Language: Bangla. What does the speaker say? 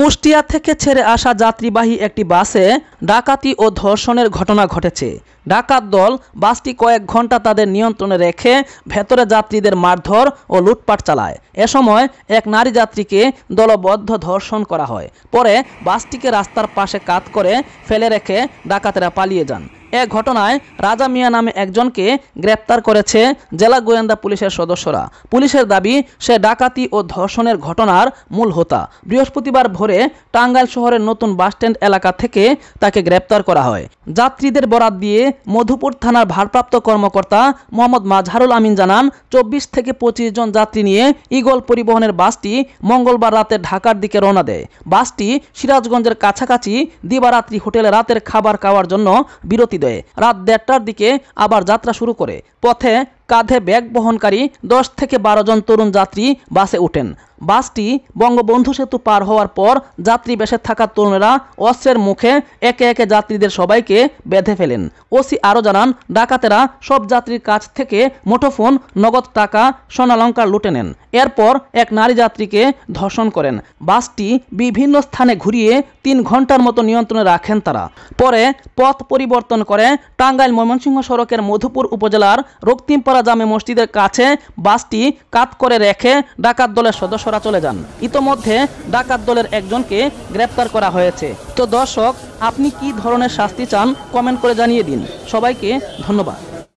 কুষ্টিয়া থেকে ছেড়ে আসা যাত্রীবাহী একটি বাসে ডাকাতি ও ধর্ষণের ঘটনা ঘটেছে। ডাকাত দল বাসটি কয়েক ঘণ্টা তাদের নিয়ন্ত্রণে রেখে ভেতরে যাত্রীদের মারধর ও লুটপাট চালায়। এ সময় এক নারী যাত্রীকে দলবদ্ধ ধর্ষণ করা হয়। পরে বাসটিকে রাস্তার পাশে কাত করে ফেলে রেখে ডাকাতেরা পালিয়ে যান। এ ঘটনায় রাজা মিয়া নামে একজনকে গ্রেপ্তার করেছে জেলা গোয়েন্দা পুলিশের সদস্যরা। পুলিশের দাবি, সে ডাকাতি ও ধর্ষণের ঘটনার মূল হোতা। বৃহস্পতিবার ভোরে টাঙ্গাইল শহরের নতুন বাসস্ট্যান্ড এলাকা থেকে তাকে গ্রেপ্তার করা হয়। যাত্রীদের বরাত দিয়ে মধুপুর থানার ভারপ্রাপ্ত কর্মকর্তা মোহাম্মদ মাজহারুল আমিন জানান, চব্বিশ থেকে পঁচিশ জন যাত্রী নিয়ে ইগল পরিবহনের বাসটি মঙ্গলবার রাতে ঢাকার দিকে রওনা দেয়। বাসটি সিরাজগঞ্জের কাছাকাছি দিবারাত্রি হোটেলে রাতের খাবার খাওয়ার জন্য বিরতি দেয়। রাত দেড়টার দিকে আবার যাত্রা শুরু করে। পথে কাঁধে ব্যাগ বহনকারী দশ থেকে বারো জন তরুণ যাত্রী বাসে ওঠেন। বাসটি বঙ্গবন্ধু সেতু পার হওয়ার পর যাত্রী বেসে থাকা তরুণেরা অস্ত্রের মুখে একে একে যাত্রীদের সবাইকে বেঁধে ফেলেন। ওসি আরও জানান, ডাকাতেরা সব যাত্রীর কাছ থেকে মুঠোফোন, নগদ টাকা সোনালঙ্কার লুটে নেন। এরপর এক নারী যাত্রীকে ধর্ষণ করেন। বাসটি বিভিন্ন স্থানে ঘুরিয়ে তিন ঘণ্টার মতো নিয়ন্ত্রণে রাখেন তারা। পরে পথ পরিবর্তন করে টাঙ্গাইল ময়মনসিংহ সড়কের মধুপুর উপজেলার রক্তিমপাড়া জামে মসজিদের কাছে বাসটি কাত করে রেখে ডাকাত দলের সদস্যরা চলে যান। ইতোমধ্যে ডাকাত দলের একজনকে গ্রেপ্তার করা হয়েছে। তো দর্শক, আপনি কি ধরনের শাস্তি চান? কমেন্ট করে জানিয়ে দিন। সবাইকে ধন্যবাদ।